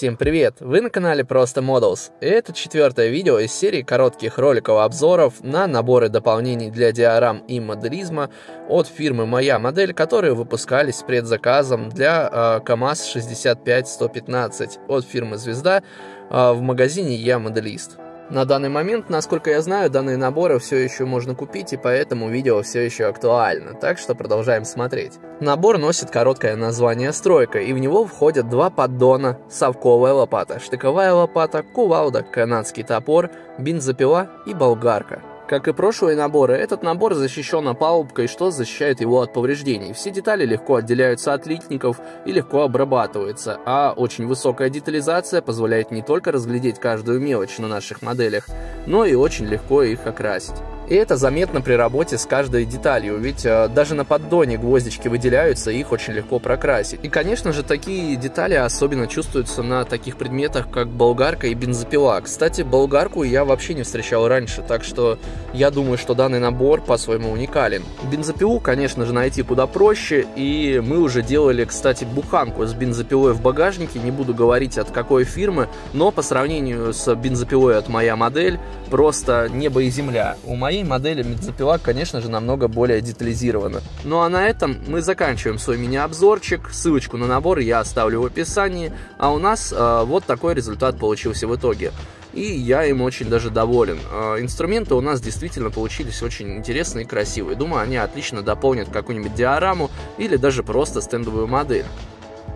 Всем привет! Вы на канале Просто Models. Это четвертое видео из серии коротких роликов-обзоров на наборы дополнений для диорам и моделизма от фирмы Моя Модель, которые выпускались с предзаказом для э, КАМАЗ 65115 от фирмы Звезда э, в магазине Я Моделист. На данный момент, насколько я знаю, данные наборы все еще можно купить, и поэтому видео все еще актуально, так что продолжаем смотреть. Набор носит короткое название «Стройка», и в него входят два поддона, совковая лопата, штыковая лопата, кувалда, канадский топор, бензопила и болгарка. Как и прошлые наборы, этот набор защищен опалубкой, что защищает его от повреждений. Все детали легко отделяются от литников и легко обрабатываются, а очень высокая детализация позволяет не только разглядеть каждую мелочь на наших моделях, но и очень легко их окрасить. И это заметно при работе с каждой деталью, ведь э, даже на поддоне гвоздички выделяются, их очень легко прокрасить. И, конечно же, такие детали особенно чувствуются на таких предметах, как болгарка и бензопила. Кстати, болгарку я вообще не встречал раньше, так что я думаю, что данный набор по-своему уникален. Бензопилу, конечно же, найти куда проще, и мы уже делали, кстати, буханку с бензопилой в багажнике, не буду говорить от какой фирмы, но по сравнению с бензопилой от моя модель, просто небо и земля. У моей моей модели бензопила, конечно же, намного более детализирована. Ну а на этом мы заканчиваем свой мини-обзорчик. Ссылочку на набор я оставлю в описании. А у нас э, вот такой результат получился в итоге. И я им очень даже доволен. Э, инструменты у нас действительно получились очень интересные и красивые. Думаю, они отлично дополнят какую-нибудь диораму или даже просто стендовую модель.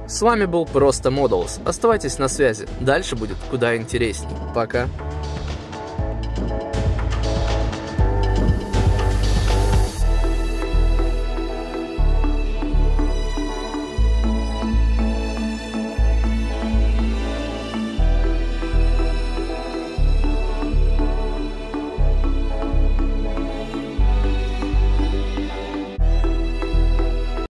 С вами был Просто Models. Оставайтесь на связи. Дальше будет куда интересней. Пока.